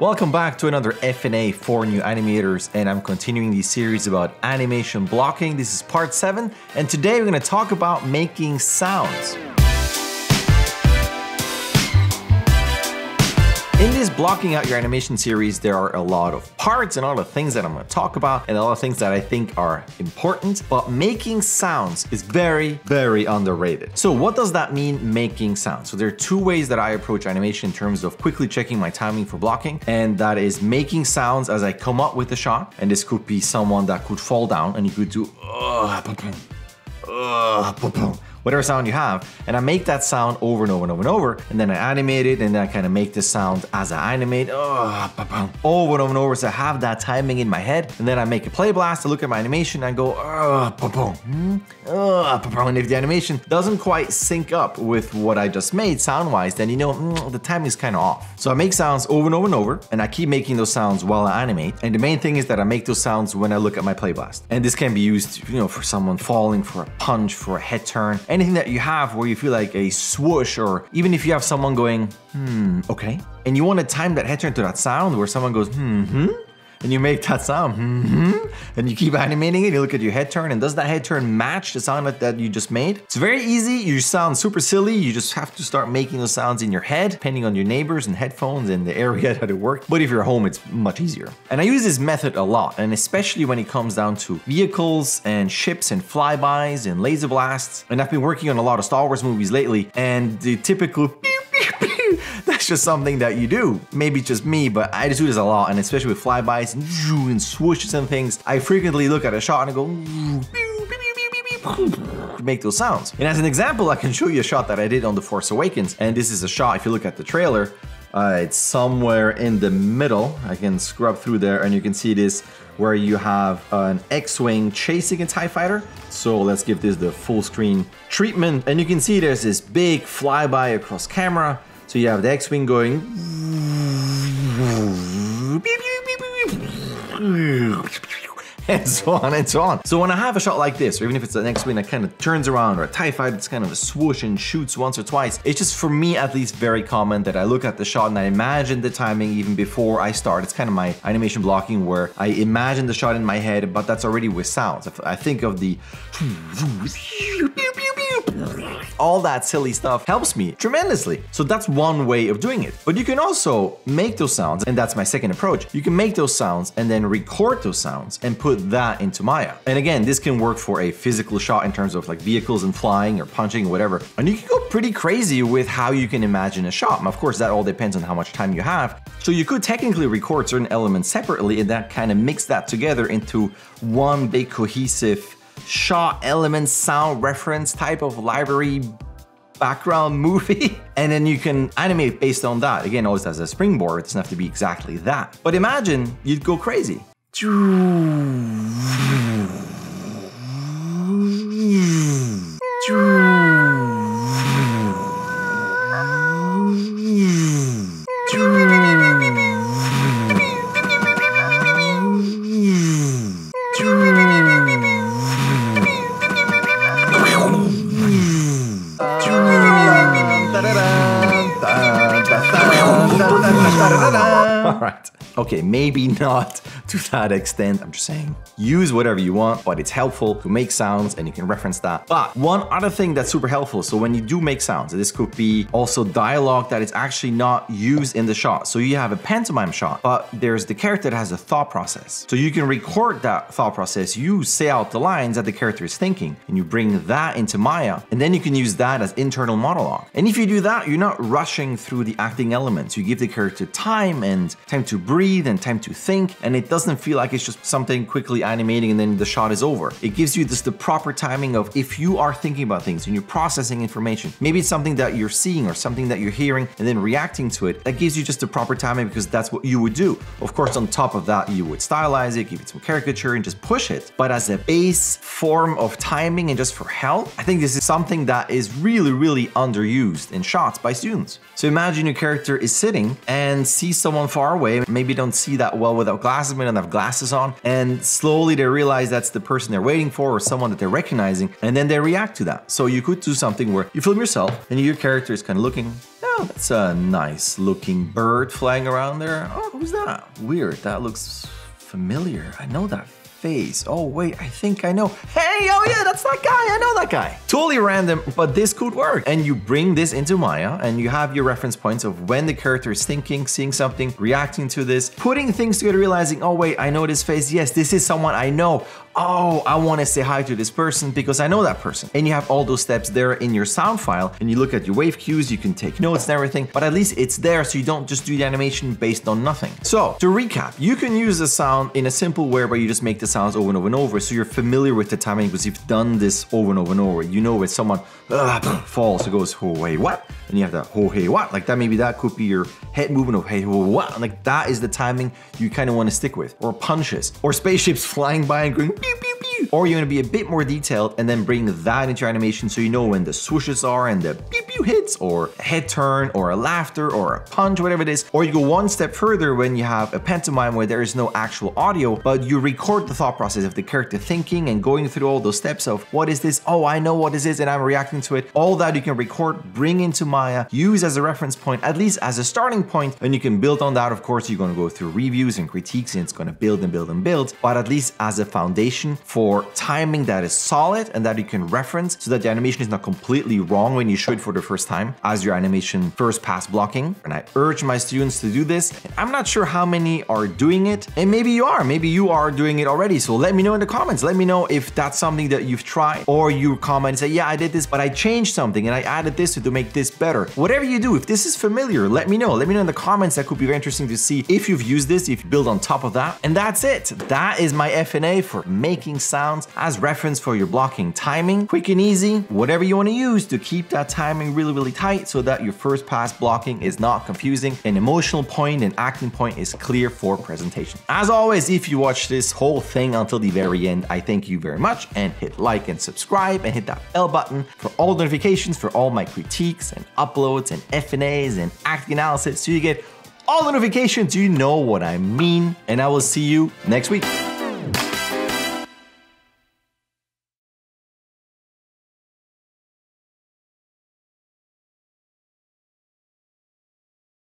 Welcome back to another FNA for new animators and I'm continuing the series about animation blocking. This is part 7 and today we're going to talk about making sounds. In this blocking out your animation series, there are a lot of parts and a lot of things that I'm gonna talk about and a lot of things that I think are important, but making sounds is very, very underrated. So what does that mean, making sounds? So there are two ways that I approach animation in terms of quickly checking my timing for blocking, and that is making sounds as I come up with the shot, and this could be someone that could fall down and you could do, uh, uh, whatever sound you have, and I make that sound over and over and over and over, and then I animate it, and then I kind of make the sound as I animate, oh, over and over and over, so I have that timing in my head, and then I make a play blast, I look at my animation, and I go, oh, and if the animation doesn't quite sync up with what I just made sound-wise, then you know mm, the timing is kind of off. So I make sounds over and over and over, and I keep making those sounds while I animate, and the main thing is that I make those sounds when I look at my play blast. And this can be used, you know, for someone falling, for a punch, for a head turn, anything that you have where you feel like a swoosh, or even if you have someone going, hmm, okay, and you want to time that head turn to that sound where someone goes, hmm, hmm, and you make that sound, mm-hmm, and you keep animating it, you look at your head turn, and does that head turn match the sound that you just made? It's very easy, you sound super silly, you just have to start making those sounds in your head, depending on your neighbors and headphones and the area that it works. But if you're home, it's much easier. And I use this method a lot, and especially when it comes down to vehicles and ships and flybys and laser blasts. And I've been working on a lot of Star Wars movies lately, and the typical that's just something that you do. Maybe just me, but I just do this a lot, and especially with flybys and, swooshes and things, I frequently look at a shot and I go make those sounds. And as an example, I can show you a shot that I did on The Force Awakens, and this is a shot, if you look at the trailer, uh, it's somewhere in the middle. I can scrub through there and you can see this where you have an X-Wing chasing a TIE fighter. So let's give this the full screen treatment. And you can see there's this big flyby across camera. So you have the X-Wing going and so on and so on. So when I have a shot like this, or even if it's the X-Wing that kind of turns around, or a TIE fighter that's kind of a swoosh and shoots once or twice, it's just for me at least very common that I look at the shot and I imagine the timing even before I start. It's kind of my animation blocking where I imagine the shot in my head, but that's already with sounds. I think of the all that silly stuff helps me tremendously. So that's one way of doing it. But you can also make those sounds, and that's my second approach. You can make those sounds and then record those sounds and put that into Maya. And again, this can work for a physical shot in terms of like vehicles and flying or punching or whatever. And you can go pretty crazy with how you can imagine a shot. Of course, that all depends on how much time you have. So you could technically record certain elements separately and that kind of mix that together into one big cohesive shot element sound reference type of library background movie. And then you can animate based on that. Again always as a springboard. It doesn't have to be exactly that. But imagine you'd go crazy ラララ Right. Okay, maybe not to that extent. I'm just saying use whatever you want, but it's helpful to make sounds and you can reference that. But one other thing that's super helpful. So when you do make sounds, this could be also dialogue that is actually not used in the shot. So you have a pantomime shot, but there's the character that has a thought process. So you can record that thought process. You say out the lines that the character is thinking and you bring that into Maya and then you can use that as internal monologue. And if you do that, you're not rushing through the acting elements. You give the character time and time to breathe and time to think and it doesn't feel like it's just something quickly animating and then the shot is over. It gives you just the proper timing of if you are thinking about things and you're processing information, maybe it's something that you're seeing or something that you're hearing and then reacting to it, that gives you just the proper timing because that's what you would do. Of course, on top of that, you would stylize it, give it some caricature and just push it. But as a base form of timing and just for help, I think this is something that is really, really underused in shots by students. So imagine your character is sitting and sees someone far away, maybe don't see that well without glasses, maybe don't have glasses on, and slowly they realize that's the person they're waiting for or someone that they're recognizing, and then they react to that. So you could do something where you film yourself and your character is kind of looking, Oh, that's a nice looking bird flying around there. Oh, who's that? Weird. That looks familiar. I know that face. Oh, wait, I think I know. Hey, oh yeah, that's that guy. I know that guy. Totally random, but this could work. And you bring this into Maya and you have your reference points of when the character is thinking, seeing something, reacting to this, putting things together, realizing, oh, wait, I know this face. Yes, this is someone I know oh, I want to say hi to this person because I know that person. And you have all those steps there in your sound file and you look at your wave cues, you can take notes and everything, but at least it's there so you don't just do the animation based on nothing. So to recap, you can use the sound in a simple way where you just make the sounds over and over and over so you're familiar with the timing because you've done this over and over and over. You know when someone falls, it goes, oh, wait, what? And you have that, oh, hey, what? Like that, maybe that could be your head movement of, hey, oh, what? Like that is the timing you kind of want to stick with. Or punches, or spaceships flying by and going. Or you want to be a bit more detailed and then bring that into your animation so you know when the swooshes are and the pew pew hits or a head turn or a laughter or a punch, whatever it is. Or you go one step further when you have a pantomime where there is no actual audio, but you record the thought process of the character thinking and going through all those steps of what is this? Oh, I know what this is and I'm reacting to it. All that you can record, bring into Maya, use as a reference point, at least as a starting point, and you can build on that. Of course, you're going to go through reviews and critiques and it's going to build and build and build, but at least as a foundation for timing that is solid and that you can reference so that the animation is not completely wrong when you show it for the first time as your animation first pass blocking. And I urge my students to do this. I'm not sure how many are doing it, and maybe you are, maybe you are doing it already. So let me know in the comments. Let me know if that's something that you've tried, or you comment and say, Yeah, I did this, but I changed something and I added this to make this better. Whatever you do, if this is familiar, let me know. Let me know in the comments. That could be very interesting to see if you've used this, if you build on top of that. And that's it. That is my FNA for making as reference for your blocking timing. Quick and easy, whatever you want to use to keep that timing really, really tight so that your first pass blocking is not confusing. An emotional point and acting point is clear for presentation. As always, if you watch this whole thing until the very end, I thank you very much and hit like and subscribe and hit that bell button for all notifications for all my critiques and uploads and FNAs and acting analysis so you get all notifications, you know what I mean. And I will see you next week.